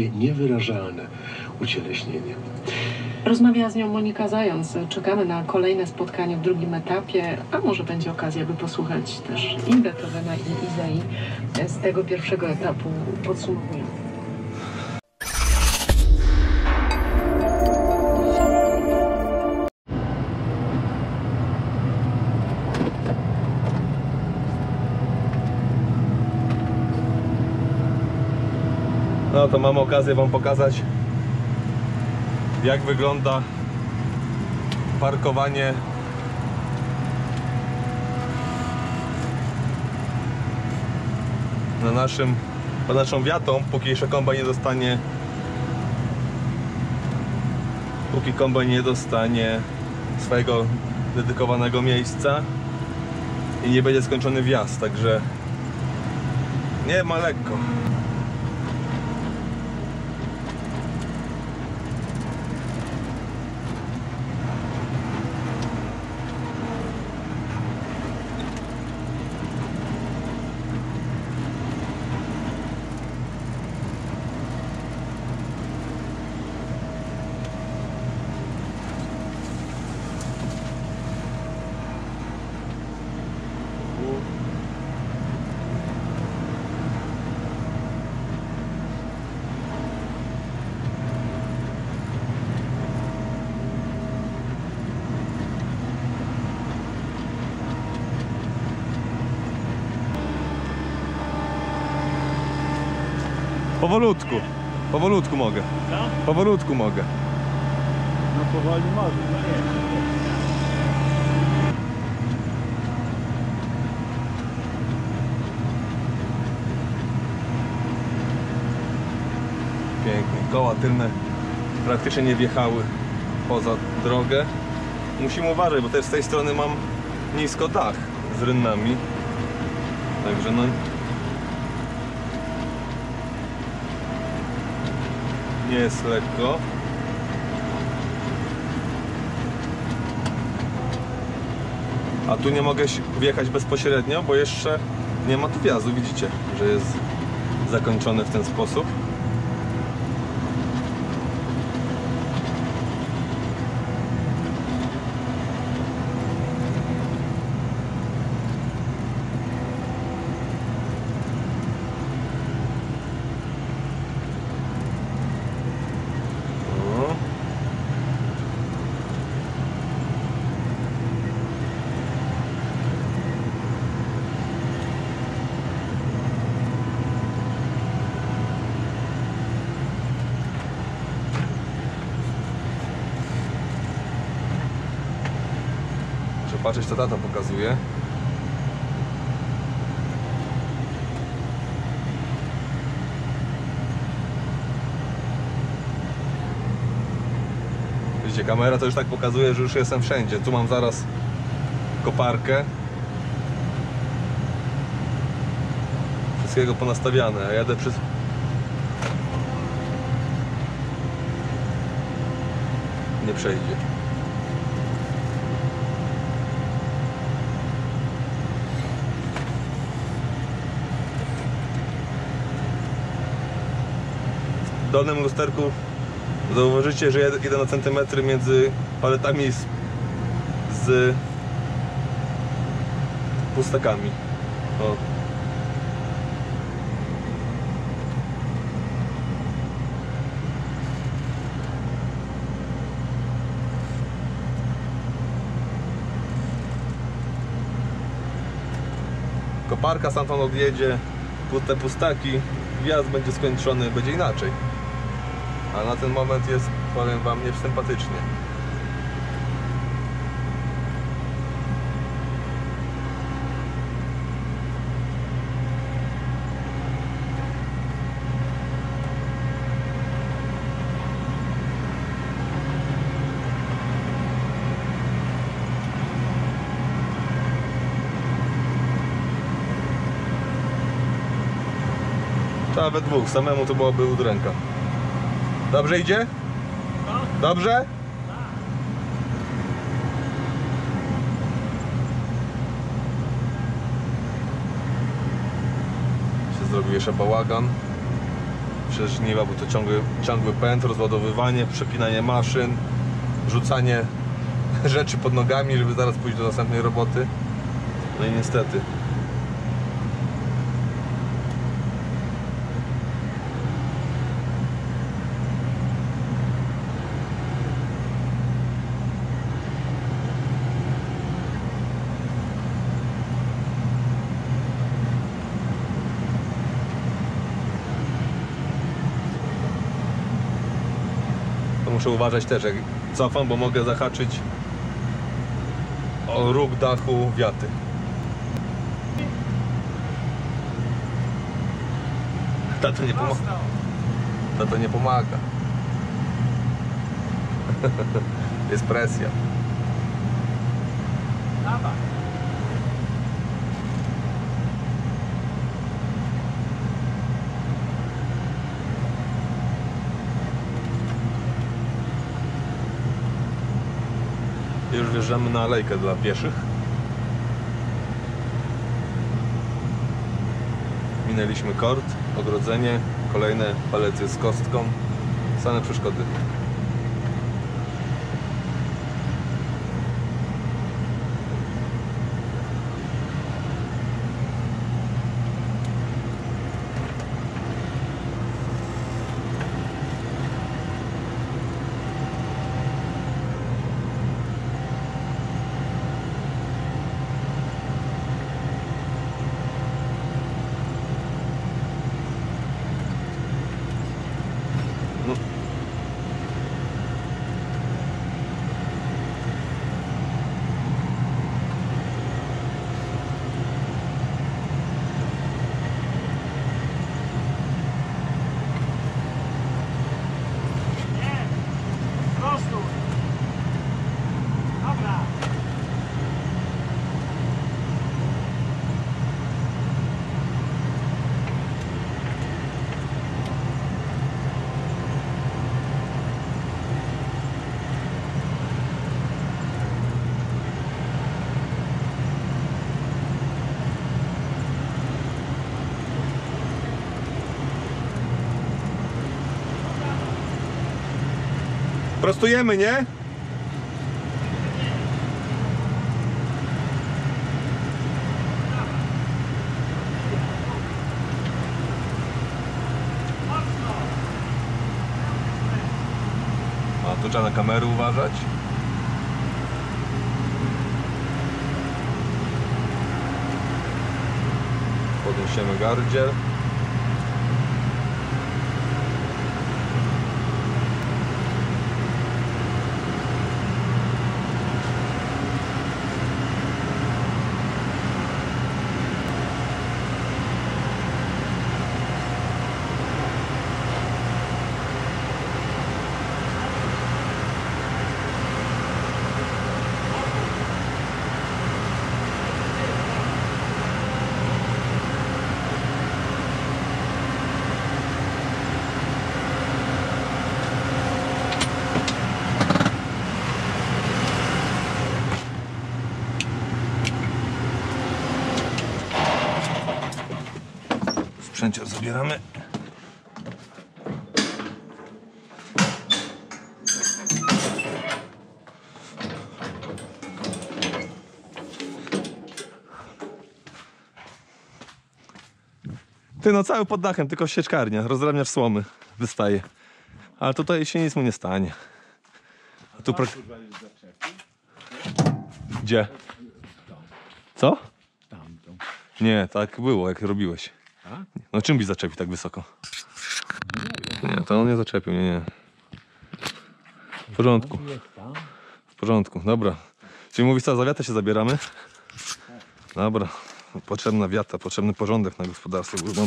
Niewyrażalne ucieleśnienie. Rozmawiała z nią Monika Zając. Czekamy na kolejne spotkanie w drugim etapie, a może będzie okazja, by posłuchać też i Beethovena, i Izei z tego pierwszego etapu podsumowując. To mam okazję Wam pokazać jak wygląda parkowanie na naszym, pod naszą wiatą, póki jeszcze kombajn nie dostanie póki kombajn nie dostanie swojego dedykowanego miejsca i nie będzie skończony wjazd, także nie ma lekko. Powolutku, powolutku mogę. Powolutku mogę. No powoli może, no nie. Pięknie. Koła tylne praktycznie nie wjechały poza drogę. Musimy uważać, bo też z tej strony mam nisko dach z rynnami. Także no... Nie jest lekko. A tu nie mogę wjechać bezpośrednio, bo jeszcze nie ma tu wjazdu. Widzicie, że jest zakończony w ten sposób. O. Patrzeć co tata pokazuje. Widzicie, kamera to już tak pokazuje, że już jestem wszędzie. Tu mam zaraz koparkę. Wszystkiego ponastawiane, a jadę przez... Nie przejdzie. Dolnym lusterku Zauważycie, że jed- idę na centymetry między paletami z, z pustakami. O. Koparka stamtąd odjedzie, te pustaki, wjazd będzie skończony, będzie inaczej. A na ten moment jest, powiem wam, niesympatycznie. Trzeba we dwóch, samemu to byłaby udręka. Dobrze idzie? Dobrze? Się zrobił jeszcze bałagan. przez żniwa, bo to ciągły, ciągły pęd, rozładowywanie, przepinanie maszyn, rzucanie rzeczy pod nogami, żeby zaraz pójść do następnej roboty. No i niestety. Muszę uważać też, jak cofam, bo mogę zahaczyć o róg dachu wiaty. Tato nie pomaga. Tato nie pomaga. Jest presja. Już wjeżdżamy na alejkę dla pieszych. Minęliśmy kort, ogrodzenie, kolejne palety z kostką. Same przeszkody. No. Prostuj. Dobra. Prostujemy, nie? A tu trzeba na kamery uważać. Podniesiemy gardziel. Sprzęcior zabieramy. Ty no cały pod dachem, tylko sieczkarnia, rozdrabniacz słomy wystaje. Ale tutaj się nic mu nie stanie. A tu prak... Gdzie? Co? Nie, tak było, jak robiłeś. No czym byś zaczepił tak wysoko? Nie, to on nie zaczepił, nie, nie. W porządku, w porządku, dobra. Czyli mówisz co, za wiatę się zabieramy? Dobra, potrzebna wiata, potrzebny porządek na gospodarstwie. bo